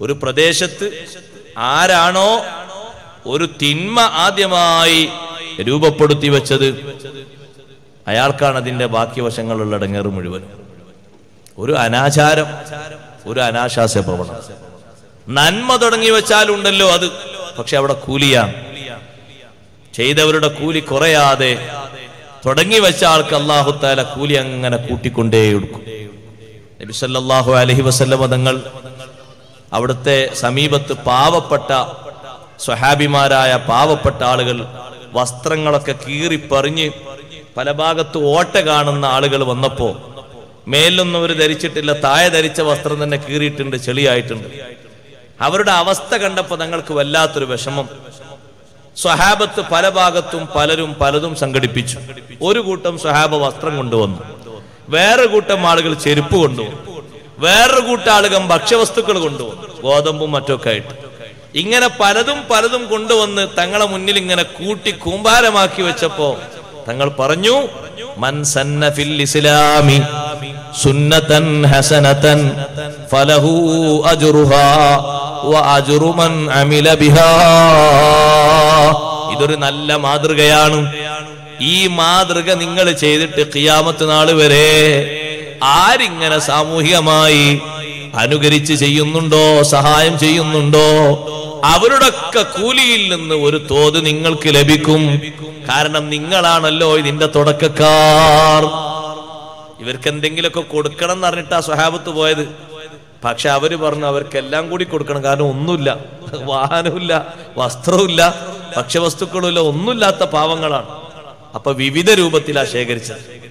ഒരു പ്രദേശത്ത് ആരാണോ ഒരു തിന്മ ആദ്യമായി രൂപപ്പെടുത്തി വെച്ചത് അയാൾക്കാണ് അതിന്റെ ബാക്കി വശങ്ങളുള്ള ഇടങ്ങേറ് മുഴുവൻ ഒരു അനാചാരം ഒരു അനാശാസ്യ പ്രവണത. നന്മ തുടങ്ങി വെച്ചാലുണ്ടല്ലോ അത് പക്ഷെ അവിടെ കൂലിയാണ്. ചെയ്തവരുടെ കൂലി കുറയാതെ തുടങ്ങി വെച്ച ആൾക്ക് അള്ളാഹുത്താല കൂലി അങ്ങനെ കൂട്ടിക്കൊണ്ടേ കൊടുക്കും അലഹി വസല്ലമ തങ്ങൾ അവിടുത്തെ സമീപത്ത് പാവപ്പെട്ട സ്വഹാബിമാരായ പാവപ്പെട്ട ആളുകൾ വസ്ത്രങ്ങളൊക്കെ കീറിപ്പറിഞ്ഞ് പല ഭാഗത്ത് ഓട്ട കാണുന്ന ആളുകൾ വന്നപ്പോ മേലൊന്നും അവർ ധരിച്ചിട്ടില്ല താഴെ ധരിച്ച വസ്ത്രം തന്നെ കീറിയിട്ടുണ്ട് ചെളിയായിട്ടുണ്ട്. അവരുടെ അവസ്ഥ കണ്ടപ്പോൾ തങ്ങൾക്ക് വല്ലാത്തൊരു വിഷമം. സ്വഹാബത്ത് പല ഭാഗത്തും പലരും പലതും സംഘടിപ്പിച്ചു. ഒരു കൂട്ടം സ്വഹാബ വസ്ത്രം കൊണ്ടുവന്നു. വേറെ കൂട്ടം ആളുകൾ ചെരുപ്പ് കൊണ്ടുവന്നു. വേറൊരു കൂട്ടം ആളുകൾ ഭക്ഷ്യവസ്തുക്കൾ കൊണ്ടുവന്നു. ഗോതമ്പും മറ്റൊക്കെ ആയിട്ട്. ഇങ്ങനെ പലതും പലതും കൊണ്ടുവന്ന് തങ്ങളെ മുന്നിൽ ഇങ്ങനെ കൂട്ടി കൂമ്പാരമാക്കി വെച്ചപ്പോ തങ്ങൾ പറഞ്ഞു മൻ സന്ന ഫിൽ ഇസ്ലാമി സുന്നതൻ ഹസനതൻ ഫലഹു അജ്റുഹാ വ അജ്റു മൻ ബിഹാ. ഇതൊരു നല്ല മാതൃകയാണ്. ഈ മാതൃക നിങ്ങൾ ചെയ്തിട്ട് കിയാമത്ത് നാൾ വരെ ആരിങ്ങനെ സാമൂഹികമായി അനുകരിച്ച് ചെയ്യുന്നുണ്ടോ? സഹായം ചെയ്യുന്നുണ്ടോ? അവരുടെയൊക്കെ കൂലിയിൽ നിന്ന് ഒരു തോത് നിങ്ങൾക്ക് ലഭിക്കും. കാരണം നിങ്ങളാണല്ലോ ഇതിന്റെ തുടക്കക്കാർ. ഇവർക്ക് എന്തെങ്കിലുമൊക്കെ കൊടുക്കണം എന്ന് പറഞ്ഞിട്ട് സ്വഹാബത്ത് പോയത്. പക്ഷെ അവർ പറഞ്ഞു അവർക്കെല്ലാം കൂടി കൊടുക്കണം. കാരണം ഒന്നുമില്ല. വാഹനമില്ല വസ്ത്രവുമില്ല. ഭക്ഷ്യവസ്തുക്കളുമില്ല. ഒന്നുമില്ലാത്ത പാവങ്ങളാണ്. അപ്പൊ വിവിധ രൂപത്തിലാ ശേഖരിച്ചത്.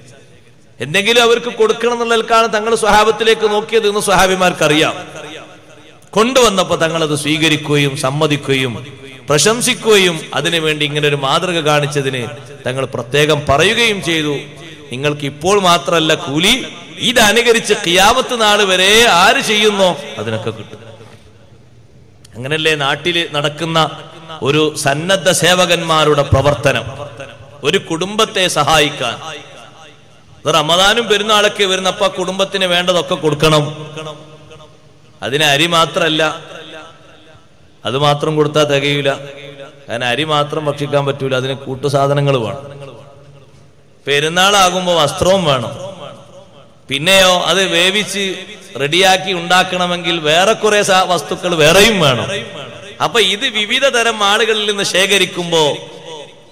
എന്തെങ്കിലും അവർക്ക് കൊടുക്കണം എന്നുള്ളതിൽക്കാണ് തങ്ങൾ സ്വഹാബത്തിലേക്ക് നോക്കിയത് എന്ന് സ്വഹാബിമാർക്കറിയാം. കൊണ്ടുവന്നപ്പോ തങ്ങൾ അത് സ്വീകരിക്കുകയും സമ്മതിക്കുകയും പ്രശംസിക്കുകയും അതിനുവേണ്ടി ഇങ്ങനെ ഒരു മാതൃക കാണിച്ചതിന് തങ്ങൾ പ്രത്യേകം പറയുകയും ചെയ്തു. നിങ്ങൾക്ക് ഇപ്പോൾ മാത്രമല്ല കൂലി ഇത് അനുകരിച്ച് കിയാമത്ത് നാൾ വരെ ആര് ചെയ്യുന്നോ അതിനൊക്കെ കിട്ടും. അങ്ങനല്ലേ നാട്ടിൽ നടക്കുന്ന ഒരു സന്നദ്ധ സേവകന്മാരുടെ പ്രവർത്തനം. ഒരു കുടുംബത്തെ സഹായിക്കാൻ. റമദാനും പെരുന്നാളൊക്കെ വരുന്നപ്പോ കുടുംബത്തിന് വേണ്ടതൊക്കെ കൊടുക്കണം. അതിന് അരി മാത്രല്ല. അത് മാത്രം കൊടുത്താൽ തികയൂല. കാരണം അരി മാത്രം ഭക്ഷിക്കാൻ പറ്റൂല. അതിന് കൂട്ടുസാധനങ്ങൾ വേണം. പെരുന്നാളാകുമ്പോൾ വസ്ത്രവും വേണം. പിന്നെയോ അത് വേവിച്ച് റെഡിയാക്കി ഉണ്ടാക്കണമെങ്കിൽ വേറെ കുറെ വസ്തുക്കൾ വേറെയും വേണം. അപ്പൊ ഇത് വിവിധ തരം ആളുകളിൽ നിന്ന് ശേഖരിക്കുമ്പോ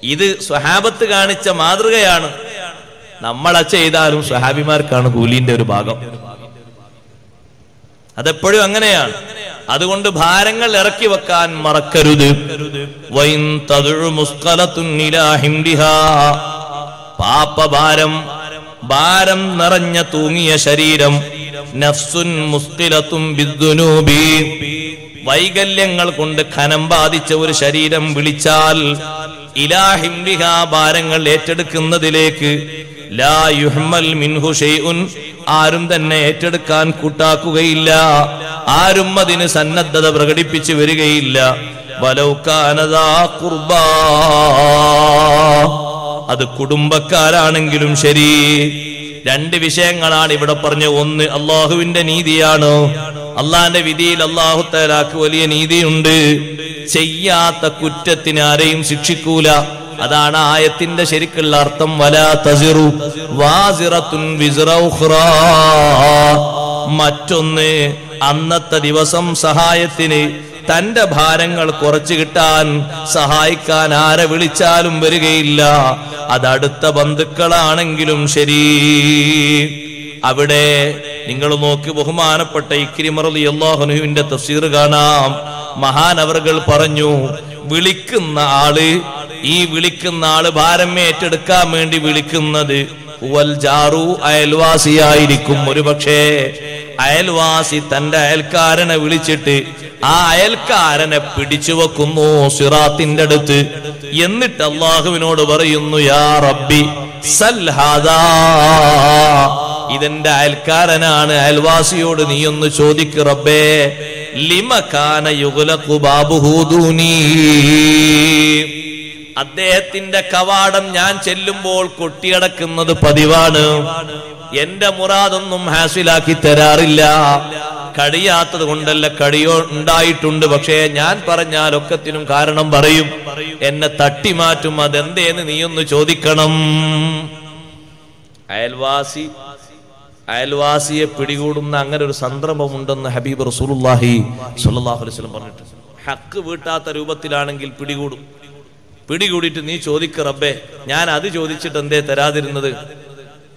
ഇത് സ്വഹാബത്ത് കാണിച്ച മാതൃകയാണ്. നമ്മളെ ചെയ്താലും സഹാബിമാർക്കാണ് കൂലിന്റെ ഒരു ഭാഗം. അതെപ്പോഴും അങ്ങനെയാണ്. അതുകൊണ്ട് ഭാരങ്ങൾ ഇറക്കി വെക്കാൻ മറക്കരുത്. പാപ്പ ഭാരം ഭാരം നിറഞ്ഞ തൂങ്ങിയ ശരീരം നഫ്സുൻ വൈകല്യങ്ങൾ കൊണ്ട് ഖനം ബാധിച്ച ഒരു ശരീരം വിളിച്ചാൽ ഇലാഹിംലിഹ ഭാരങ്ങൾ ഏറ്റെടുക്കുന്നതിലേക്ക് ലാ യുഹ്മൽ മിൻഹു ആരും തന്നെ ഏറ്റെടുക്കാൻ കൂട്ടാക്കുകയില്ല. ആരും അതിന് സന്നദ്ധത പ്രകടിപ്പിച്ചു വരികയില്ല. വലൗക്കാനതാ കുർബാ അത് കുടുംബക്കാരാണെങ്കിലും ശരി. രണ്ട് വിഷയങ്ങളാണ് ഇവിടെ പറഞ്ഞ ഒന്ന് അള്ളാഹുവിന്റെ നീതിയാണ്. അള്ളാന്റെ വിധിയിൽ അള്ളാഹു തലാക്ക് വലിയ നീതിയുണ്ട്. ചെയ്യാത്ത കുറ്റത്തിന് ആരെയും ശിക്ഷിക്കൂല. അതാണ് ആയത്തിന്റെ ശരിക്കുള്ള അർത്ഥം. വലാ തസിറു. മറ്റൊന്ന് അന്നത്തെ ദിവസം സഹായത്തിന് തന്റെ ഭാരങ്ങൾ കുറച്ചു കിട്ടാൻ സഹായിക്കാൻ ആരെ വിളിച്ചാലും വരികയില്ല. അതടുത്ത ബന്ധുക്കളാണെങ്കിലും ശരി. അവിടെ നിങ്ങൾ നോക്കി ബഹുമാനപ്പെട്ട ഇക്രിമറലി അള്ളാഹുനുവിന്റെ തഫ്സീർ കാണാം. മഹാനവറുകൾ പറഞ്ഞു വിളിക്കുന്ന ആൾ ഈ വിളിക്കുന്ന ആൾ ഭാരം ഏറ്റെടുക്കാൻ വേണ്ടി വിളിക്കുന്നത് ജാറു അയൽവാസിയായിരിക്കും ഒരുപക്ഷേ. അയൽവാസി തന്റെ അയൽക്കാരനെ വിളിച്ചിട്ട് ആ അയൽക്കാരനെ പിടിച്ചു വെക്കുന്നു സിറാത്തിന്റെ അടുത്ത്. എന്നിട്ട് അള്ളാഹുവിനോട് പറയുന്നു യാ റബ്ബി സൽഹാദാ ഇതെന്റെ അയൽക്കാരനാണ്. അയൽവാസിയോട് നീ ഒന്ന് ചോദിക്ക് റബ്ബേ ലിമകാന യുഗലഖു ബാബുഹൂദൂനീ അദ്ദേഹത്തിന്റെ കവാടം ഞാൻ ചെല്ലുമ്പോൾ കൊട്ടിയടക്കുന്നത് പതിവാണ്. എന്റെ മുറാദൊന്നും ഹാസിലാക്കി തരാറില്ല. കഴിയാത്തത് കൊണ്ടല്ല കഴിയോ ഉണ്ടായിട്ടുണ്ട്. പക്ഷേ ഞാൻ പറഞ്ഞാൽ ഒക്കത്തിനും കാരണം പറയും. എന്നെ തട്ടിമാറ്റും. അതെന്തേന്ന് നീയൊന്ന് ചോദിക്കണം. അയൽവാസി അയൽവാസിയെ പിടികൂടുന്ന അങ്ങനെ ഒരു സന്ദർഭം ഉണ്ടെന്ന് ഹബീബ് റസൂലുള്ളാഹി സ്വല്ലല്ലാഹു അലൈഹി വസല്ലം പറഞ്ഞിട്ടുണ്ട്. ഹക്ക് വീട്ടാത്ത രൂപത്തിലാണെങ്കിൽ പിടികൂടും. പിടികൂടിയിട്ട് നീ ചോദിക്ക റബ്ബേ ഞാൻ അത് ചോദിച്ചിട്ട് എന്തേ തരാതിരുന്നത്?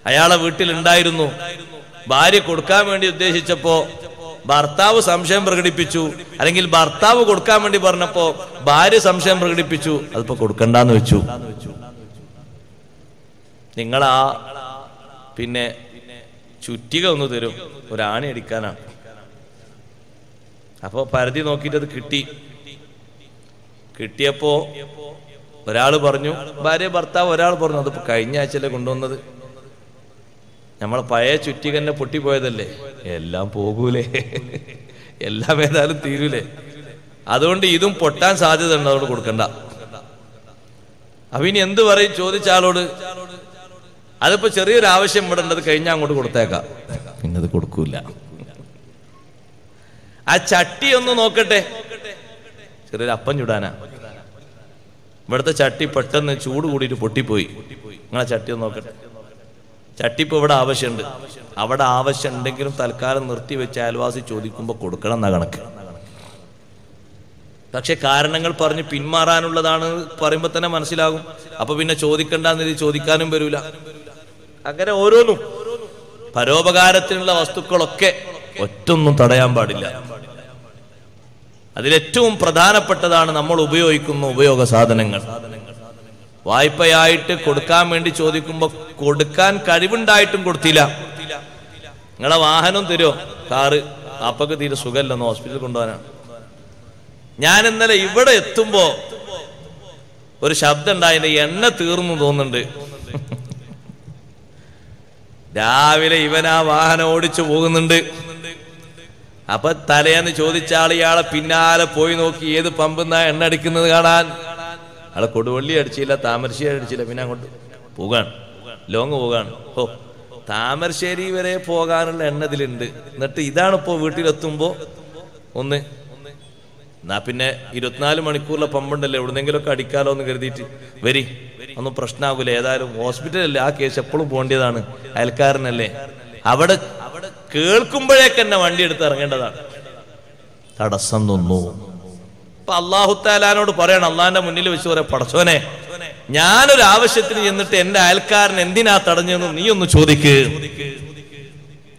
അയാളെ വീട്ടിൽ ഉണ്ടായിരുന്നു ഭാര്യ കൊടുക്കാൻ വേണ്ടി ഉദ്ദേശിച്ചപ്പോ ഭർത്താവ് സംശയം പ്രകടിപ്പിച്ചു. അല്ലെങ്കിൽ ഭർത്താവ് കൊടുക്കാൻ വേണ്ടി പറഞ്ഞപ്പോ ഭാര്യ സംശയം പ്രകടിപ്പിച്ചു. അതിപ്പോ കൊടുക്കണ്ടെന്ന് വെച്ചു. നിങ്ങളാ പിന്നെ ചുറ്റിക ഒന്ന് തരും. ഒരാണി അടിക്കാനാണ് അപ്പോ പരതി നോക്കിയിട്ട് അത് കിട്ടി. കിട്ടിയപ്പോ ഒരാൾ പറഞ്ഞു ഭാര്യ ഭർത്താവ് ഒരാൾ പറഞ്ഞു അത് കഴിഞ്ഞ ആഴ്ചയിലെ കൊണ്ടുവന്നത്? നമ്മളെ പഴയ ചുറ്റികന്നെ പൊട്ടിപ്പോയതല്ലേ? എല്ലാം പോകൂലേ? എല്ലാം ഏതായാലും തീരൂലേ? അതുകൊണ്ട് ഇതും പൊട്ടാൻ സാധ്യത ഉണ്ട് അതുകൊണ്ട് കൊടുക്കണ്ട. അപ്പൊ ഇനി എന്ത് പറയും ചോദിച്ച ആളോട്? അതിപ്പോ ചെറിയൊരു ആവശ്യം ഇവിടെ ഉണ്ടത് കഴിഞ്ഞാൽ അങ്ങോട്ട് കൊടുത്തേക്കാം. പിന്നെ അത് കൊടുക്കൂല. ആ ചട്ടി ഒന്ന് നോക്കട്ടെ. ചെറിയൊരു അപ്പം ചുടാനാ. ഇവിടുത്തെ ചട്ടി പെട്ടെന്ന് ചൂട് കൂടിയിട്ട് പൊട്ടിപ്പോയി. നിങ്ങളെ ചട്ടി ഒന്ന് നോക്കട്ടെ. ചട്ടി ഇവിടെ ആവശ്യമുണ്ട് അവിടെ ആവശ്യം ഉണ്ടെങ്കിലും തൽക്കാലം നിർത്തി വെച്ച് അയൽവാസി ചോദിക്കുമ്പോൾ കൊടുക്കണം എന്നാ കണക്ക്. പക്ഷെ കാരണങ്ങൾ പറഞ്ഞ് പിന്മാറാനുള്ളതാണ് പറയുമ്പോൾ തന്നെ മനസ്സിലാകും. അപ്പൊ പിന്നെ ചോദിക്കണ്ടെന്ന് ഇത് ചോദിക്കാനും വരൂല. അങ്ങനെ ഓരോന്നും. പരോപകാരത്തിനുള്ള വസ്തുക്കളൊക്കെ ഒറ്റൊന്നും തടയാൻ പാടില്ല. അതിലേറ്റവും പ്രധാനപ്പെട്ടതാണ് നമ്മൾ ഉപയോഗിക്കുന്ന ഉപയോഗ സാധനങ്ങൾ. വായ്പയായിട്ട് കൊടുക്കാൻ വേണ്ടി ചോദിക്കുമ്പോൾ കൊടുക്കാൻ കഴിവുണ്ടായിട്ടും കൊടുത്തില്ല. നിങ്ങളെ വാഹനം തരുമോ കാറ്. അപ്പൊക്കെ തീരെ സുഖമില്ലെന്ന്? ഹോസ്പിറ്റലിൽ കൊണ്ടുപോകാനാണ്. ഞാൻ ഇന്നലെ ഇവിടെ എത്തുമ്പോ ഒരു ശബ്ദം ഉണ്ടായതിന്റെ എണ്ണ തീർന്നു തോന്നുന്നുണ്ട്. രാവിലെ ഇവൻ ആ വാഹനം ഓടിച്ചു പോകുന്നുണ്ട്. അപ്പൊ തലേന്ന് ചോദിച്ച ഇയാളെ പിന്നാലെ പോയി നോക്കി ഏത് പമ്പെന്നാ എണ്ണ അടിക്കുന്നത് കാണാൻ? ആളെ കൊടുവള്ളി അടിച്ചില്ല താമരശ്ശേരി അടിച്ചില്ല പിന്നെ അങ്ങോട്ട് പോകാണ്. ലോങ് പോകാണ്. ഓ താമരശ്ശേരി വരെ പോകാനുള്ള എണ്ണ ഇതിലുണ്ട്. എന്നിട്ട് ഇതാണ് ഇപ്പോ വീട്ടിലെത്തുമ്പോ ഒന്ന്. എന്നാ പിന്നെ ഇരുപത്തിനാല് മണിക്കൂറിലെ പമ്പുണ്ടല്ലേ എവിടുന്നെങ്കിലൊക്കെ അടിക്കാലോ എന്ന് കരുതിയിട്ട് വരി. ഒന്നും പ്രശ്നമാകൂല ഏതായാലും ഹോസ്പിറ്റലല്ലേ ആ കേസ് എപ്പോഴും പോകേണ്ടതാണ്. അയൽക്കാരനല്ലേ? അവിടെ കേൾക്കുമ്പോഴേക്ക് തന്നെ വണ്ടി എടുത്ത് ഇറങ്ങേണ്ടതാണ്. തടസ്സം നിന്നു. അപ്പൊ അള്ളാഹുത്താലാനോട് പറയണം അള്ളാന്റെ മുന്നിൽ വെച്ച് പറയാം പടച്ചോനെ ഞാനൊരു ആവശ്യത്തിന് ചെന്നിട്ട് എന്റെ അയൽക്കാരൻ എന്തിനാ തടഞ്ഞെന്ന് നീ ഒന്ന് ചോദിക്ക്.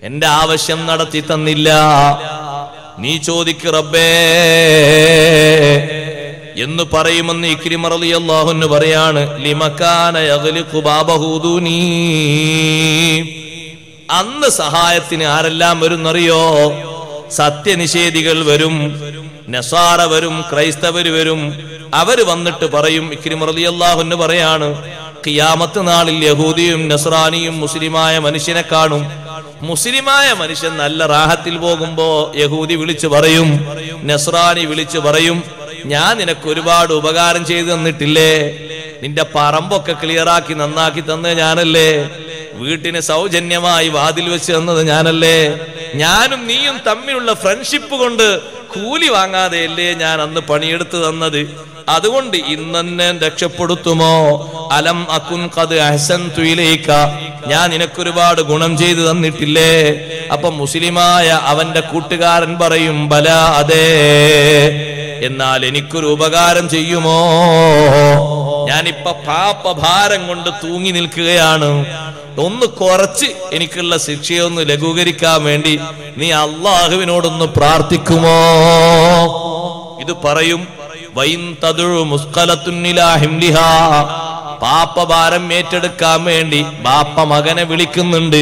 എന്റെ ആവശ്യം നടത്തി തന്നില്ല. നീ ചോദിക്ക് റബ്ബേ എന്ന് പറയുമെന്ന് ഇക്രിമ റളിയല്ലാഹുവിന് പറയാണ് ലിമക്കാന ബാബഹുദൂനി അന്ന് സഹായത്തിന് ആരെല്ലാം വരുന്നറിയോ? സത്യനിഷേധികൾ വരും നസാറ വരും ക്രൈസ്തവർ വരും. അവർ വന്നിട്ട് പറയും ഇക്രിമ റളിയല്ലാഹുവിന് പറയാണ് ഖിയാമത്ത് നാളിൽ യഹൂദിയും നസ്രാനിയും മുസ്ലിമായ മനുഷ്യനെ കാണും. മുസ്ലിമായ മനുഷ്യൻ നല്ല റാഹത്തിൽ പോകുമ്പോ യഹൂദി വിളിച്ചു പറയും നസ്രാനി വിളിച്ചു പറയും ഞാൻ നിനക്ക് ഒരുപാട് ഉപകാരം ചെയ്തു തന്നിട്ടില്ലേ? നിന്റെ പറമ്പൊക്കെ ക്ലിയറാക്കി നന്നാക്കി തന്നെ ഞാനല്ലേ? വീട്ടിന് സൗജന്യമായി വാതിൽ വെച്ച് തന്നത് ഞാനല്ലേ? ഞാനും നീയും തമ്മിലുള്ള ഫ്രണ്ട്ഷിപ്പ് കൊണ്ട് കൂലി വാങ്ങാതെയല്ലേ ഞാൻ അന്ന് പണിയെടുത്ത് തന്നത്? അതുകൊണ്ട് ഇന്നെ രക്ഷപ്പെടുത്തുമോ? അലം അക്കുൻ കത് അഹസൻ തുയിലേക്ക ഞാൻ നിനക്കൊരുപാട് ഗുണം ചെയ്തു തന്നിട്ടില്ലേ? അപ്പൊ മുസ്ലിമായ അവന്റെ കൂട്ടുകാരൻ പറയും ബല അതേ. എന്നാൽ എനിക്കൊരു ഉപകാരം ചെയ്യുമോ? ഞാനിപ്പ പാപഭാരം കൊണ്ട് തൂങ്ങി നിൽക്കുകയാണ്. ഒന്ന് കുറച്ച് എനിക്കുള്ള ശിക്ഷയൊന്ന് ലഘൂകരിക്കാൻ വേണ്ടി നീ അള്ളാഹുവിനോടൊന്ന് പ്രാർത്ഥിക്കുമോ? ഇത് പറയും പാപ്പഭാരം ഏറ്റെടുക്കാൻ വേണ്ടി ബാപ്പ മകനെ വിളിക്കുന്നുണ്ട്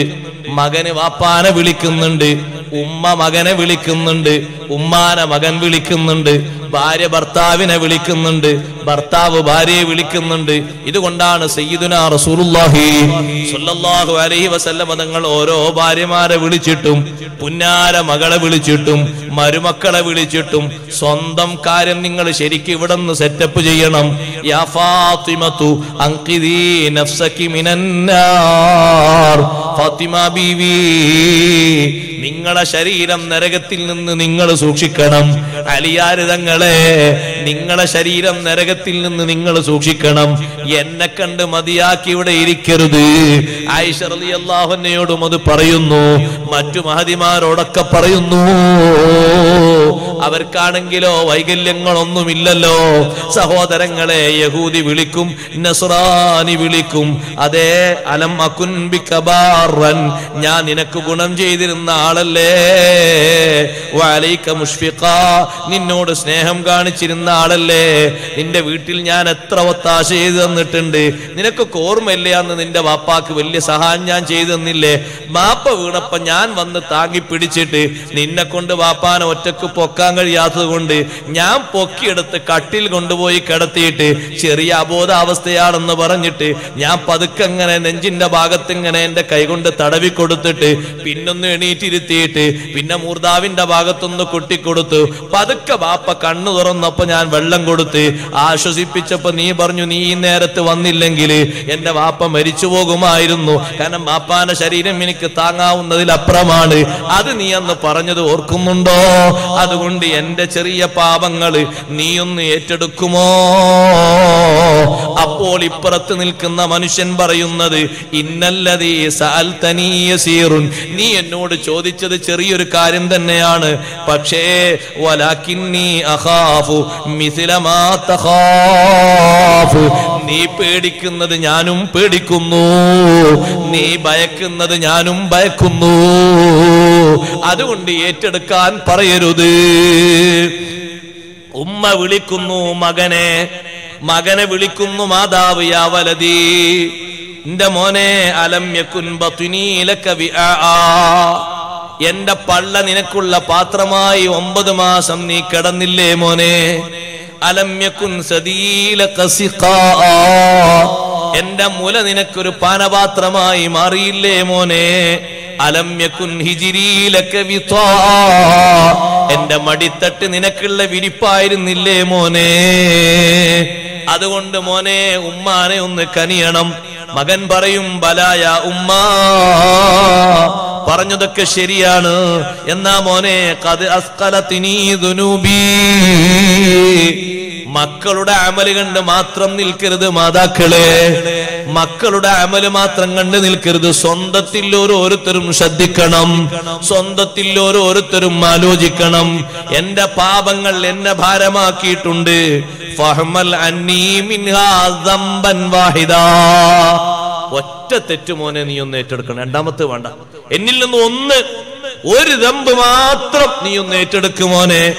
മകന് വാപ്പാനെ വിളിക്കുന്നുണ്ട് ഉമ്മ മകനെ വിളിക്കുന്നുണ്ട് ഉമ്മാനെ മകൻ വിളിക്കുന്നുണ്ട് ഭാര്യ ഭർത്താവിനെ വിളിക്കുന്നുണ്ട് ഭർത്താവ് ഭാര്യയെ വിളിക്കുന്നുണ്ട്. ഇതുകൊണ്ടാണ് സയ്യിദുന റസൂലുള്ളാഹി സ്വല്ലല്ലാഹു അലൈഹി വസല്ലം തങ്ങൾ ഓരോ ഭാര്യമാരെ വിളിച്ചിട്ടും പുന്നാര മകളെ വിളിച്ചിട്ടും മരുമക്കളെ വിളിച്ചിട്ടും സ്വന്തം കാര്യം നിങ്ങൾ ശരിക്കും ഇവിടെ നിന്ന് സെറ്റപ്പ് ചെയ്യണം. യാ ഫാത്തിമത്തു മിനന്നാർ. ഫാത്തിമ ബീവി നിങ്ങളെ ശരീരം നരകത്തിൽ നിന്ന് നിങ്ങൾ സൂക്ഷിക്കണം. അലിയാര് തങ്ങളെ നിങ്ങളെ ശരീരം നരകത്തിൽ നിന്ന് നിങ്ങൾ സൂക്ഷിക്കണം. എന്നെ കണ്ട് മതിയാക്കി ഇവിടെ ഇരിക്കരുത്. ആയിഷ അള്ളാഹുനയോടും അത് പറയുന്നു. മറ്റു മഹതിമാരോടൊക്കെ പറയുന്നു. അവർക്കാണെങ്കിലോ വൈകല്യങ്ങളൊന്നുമില്ലല്ലോ. സഹോദരങ്ങളെ യഹൂദി വിളിക്കും നസ്രാനി വിളിക്കും. അതേ അലം അകുൻ ബികബാറൻ ഞാൻ നിനക്ക് ഗുണം ചെയ്തിരുന്ന ആളല്ലേ? വാലൈക്ക മുഷ്ഫിഖ നിന്നോട് സ്നേഹം കാണിച്ചിരുന്ന ആളല്ലേ നിന്റെ വീട്ടിൽ ഞാൻ എത്ര ഒത്താശ ചെയ്തു തന്നിട്ടുണ്ട്. നിനക്ക് ഓർമ്മയില്ലേ അന്ന് നിന്റെ വാപ്പാക്ക് വലിയ സഹായം ഞാൻ ചെയ്തു തന്നില്ലേ? ബാപ്പ വീണപ്പോ ഞാൻ വന്ന് താങ്ങി പിടിച്ചിട്ട് നിന്നെ കൊണ്ട് വാപ്പാനെ ഒറ്റയ്ക്ക് പൊക്കാൻ കഴിയാത്തത് കൊണ്ട് ഞാൻ പൊക്കിയെടുത്ത് കട്ടിൽ കൊണ്ടുപോയി കിടത്തിയിട്ട് ചെറിയ അബോധാവസ്ഥയാണെന്ന് പറഞ്ഞിട്ട് ഞാൻ പതുക്കെങ്ങനെ നെഞ്ചിന്റെ ഭാഗത്ത് ഇങ്ങനെ എന്റെ കൈകൊണ്ട് തടവി കൊടുത്തിട്ട് പിന്നൊന്ന് എണീറ്റിരുത്തിയിട്ട് പിന്നെ മൂർദാവിന്റെ ഭാഗത്തൊന്ന് കൊട്ടിക്കൊടുത്തു. പതുക്കെ വാപ്പ കണ്ണു തുറന്നപ്പോ ഞാൻ വെള്ളം കൊടുത്ത് ആശ്വസിപ്പിച്ചപ്പോ നീ പറഞ്ഞു നീ ഈ നേരത്ത് വന്നില്ലെങ്കിൽ എന്റെ വാപ്പ മരിച്ചു പോകുമായിരുന്നു. കാരണം വാപ്പാന്റെ ശരീരം എനിക്ക് താങ്ങാവുന്നതിൽ അപ്പുറമാണ് അത് നീ അന്ന് പറഞ്ഞത് ഓർക്കുന്നുണ്ടോ? അതുകൊണ്ട് എന്റെ ചെറിയ പാപങ്ങൾ ഒന്ന് ഏറ്റെടുക്കുമോ? അപ്പോൾ ഇപ്പുറത്ത് നിൽക്കുന്ന മനുഷ്യൻ പറയുന്നത് ഇന്നല്ലതീ നീ എന്നോട് ചോദിച്ചത് ചെറിയൊരു കാര്യം തന്നെയാണ്. പക്ഷേ നീ പേടിക്കുന്നത് ഞാനും പേടിക്കുന്നു. നീ ഭയക്കുന്നത് ഞാനും ഭയക്കുന്നു. അതുകൊണ്ട് ഏറ്റെടുക്കാൻ പറയരുത്. ഉമ്മ വിളിക്കുന്നു മകനെ. മകനെ വിളിക്കുന്നു മാതാവ് യാ വലതി എന്റെ മോനെ അലം യകുൻ ബത്നി ആ എന്റെ പള്ള നിനക്കുള്ള പാത്രമായി ഒമ്പത് മാസം നീ കിടന്നില്ലേ മോനെ? അലമ്യക്കുൻ സദീല സിഖാ എന്റെ മുല നിനക്കൊരു പാനപാത്രമായി മാറിയില്ലേ മോനെ? അലമ്യക്കുൻ ഹിജിരിയിലൊക്കെ ഹിജിരീലക വിതാ എന്റെ മടിത്തട്ട് നിനക്കുള്ള വിരിപ്പായിരുന്നില്ലേ മോനെ? അതുകൊണ്ട് മോനെ ഉമ്മാനെ ഒന്ന് കനിയണം. മകൻ പറയും ബലായ ഉമ്മ. പറഞ്ഞതൊക്കെ ശരിയാണ്. എന്നാ മോനെ മക്കളുടെ അമൽ കണ്ട് മാത്രം നിൽക്കരുത് മാതാക്കളെ. മക്കളുടെ അമൽ മാത്രം കണ്ട് നിൽക്കരുത്. സ്വന്തത്തിൽ ഓരോരുത്തരും ശ്രദ്ധിക്കണം. സ്വന്തത്തിൽ ഓരോരുത്തരും ആലോചിക്കണം. എന്റെ പാപങ്ങൾ എന്നെ ഭാരമാക്കിയിട്ടുണ്ട്. ഫഹ്മൽ അന്നീ മിൻഹാ വാഹിദാ. ഒറ്റ തെറ്റുമോനെ നീ ഒന്ന് ഏറ്റെടുക്കണം. രണ്ടാമത്തെ വേണ്ട. എന്നിൽ നിന്ന് ഒന്ന് ഒരു ദമ്പ് മാത്രം നീ ഒന്ന് ഏറ്റെടുക്കുമോനെ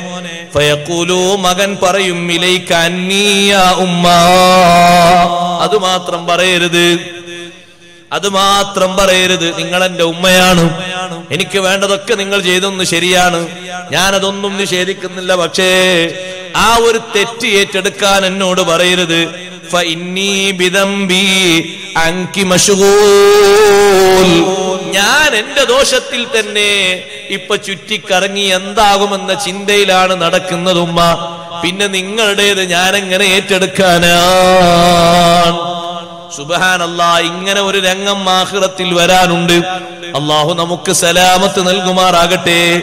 മകൻ പറയും ഇലൈക അന്നീയ ഉമ്മ. അത് മാത്രം പറയരുത്. അത് മാത്രം പറയരുത്. നിങ്ങൾ എന്റെ ഉമ്മയാണ്. എനിക്ക് വേണ്ടതൊക്കെ നിങ്ങൾ ചെയ്തൊന്ന് ശരിയാണ്. ഞാൻ അതൊന്നും നിഷേധിക്കുന്നില്ല. പക്ഷേ ആ ഒരു തെറ്റ് ഏറ്റെടുക്കാൻ എന്നോട് പറയരുത്. ഞാൻ എന്റെ ദോഷത്തിൽ തന്നെ ഇപ്പൊ ചുറ്റിക്കറങ്ങി എന്താകുമെന്ന ചിന്തയിലാണ് നടക്കുന്നത് ഉമ്മ. പിന്നെ നിങ്ങളുടേത് എങ്ങനെ ഏറ്റെടുക്കാനാണ്? സുബഹാനല്ലാ ഇങ്ങനെ ഒരു രംഗം ആഖിറത്തിൽ വരാനുണ്ട്. അള്ളാഹു നമുക്ക് സലാമത്ത് നൽകുമാറാകട്ടെ.